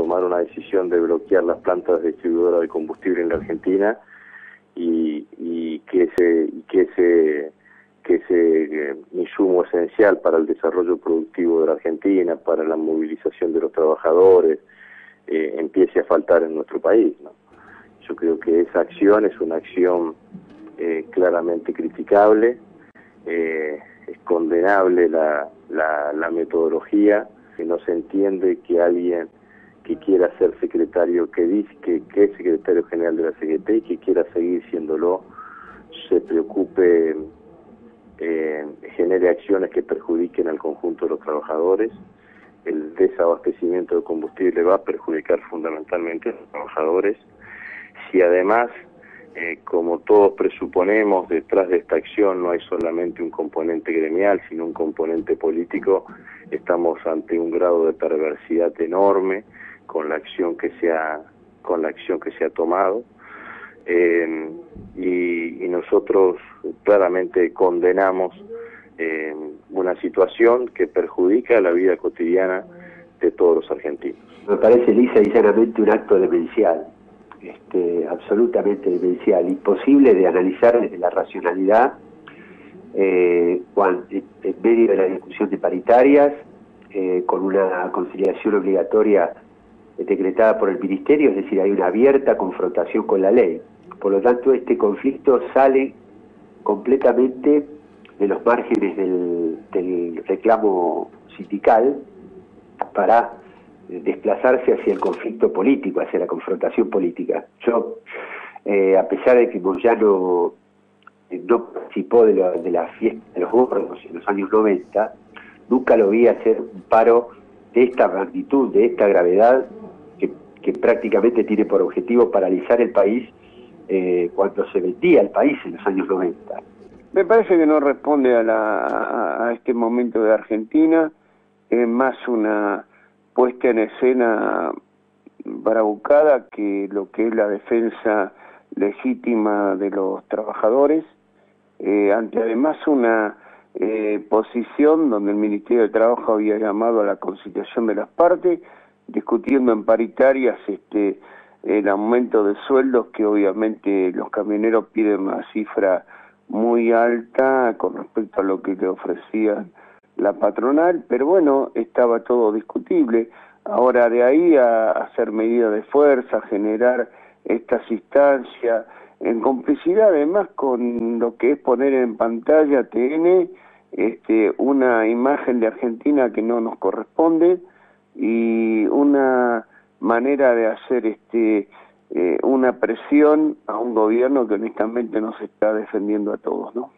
tomar una decisión de bloquear las plantas distribuidoras de combustible en la Argentina y, que ese, que ese, eh, insumo esencial para el desarrollo productivo de la Argentina, para la movilización de los trabajadores, eh, empiece a faltar en nuestro país. Yo creo que esa acción es una acción eh, claramente criticable, es condenable la, la metodología, que no se entiende que alguien que quiera ser secretario, que dice que, es secretario general de la CGT y que quiera seguir siéndolo, se preocupe, eh, genere acciones que perjudiquen al conjunto de los trabajadores. El desabastecimiento de combustible va a perjudicar fundamentalmente a los trabajadores. Si además, eh, como todos presuponemos, detrás de esta acción no hay solamente un componente gremial, sino un componente político, estamos ante un grado de perversidad enorme con la acción que se ha, con la acción que se ha tomado. Eh, y, nosotros claramente condenamos eh, una situación que perjudica la vida cotidiana de todos los argentinos. Me parece lisa y llanamente un acto demencial, este, absolutamente demencial, imposible de analizar desde la racionalidad eh, en medio de la discusión de paritarias, con una conciliación obligatoria decretada por el Ministerio, es decir, hay una abierta confrontación con la ley. Por lo tanto, este conflicto sale completamente de los márgenes del, reclamo sindical para desplazarse hacia el conflicto político, hacia la confrontación política. Yo, eh, a pesar de que Moyano eh, no participó de, de la fiesta de los gordos en los años 90, nunca lo vi hacer un paro de esta magnitud, de esta gravedad, prácticamente tiene por objetivo paralizar el país eh, cuando se vendía el país en los años 90. Me parece que no responde a, a, este momento de Argentina, es más una puesta en escena bravucada que lo que es la defensa legítima de los trabajadores, eh, ante además una eh, posición donde el Ministerio de Trabajo había llamado a la conciliación de las partes, discutiendo en paritarias este el aumento de sueldos que obviamente los camioneros piden una cifra muy alta con respecto a lo que le ofrecía la patronal, pero bueno, estaba todo discutible. Ahora de ahí a hacer medidas de fuerza, generar estas instancias, en complicidad además con lo que es poner en pantalla TN este, una imagen de Argentina que no nos corresponde, y una manera de hacer este eh, una presión a un gobierno que honestamente nos está defendiendo a todos, ¿no?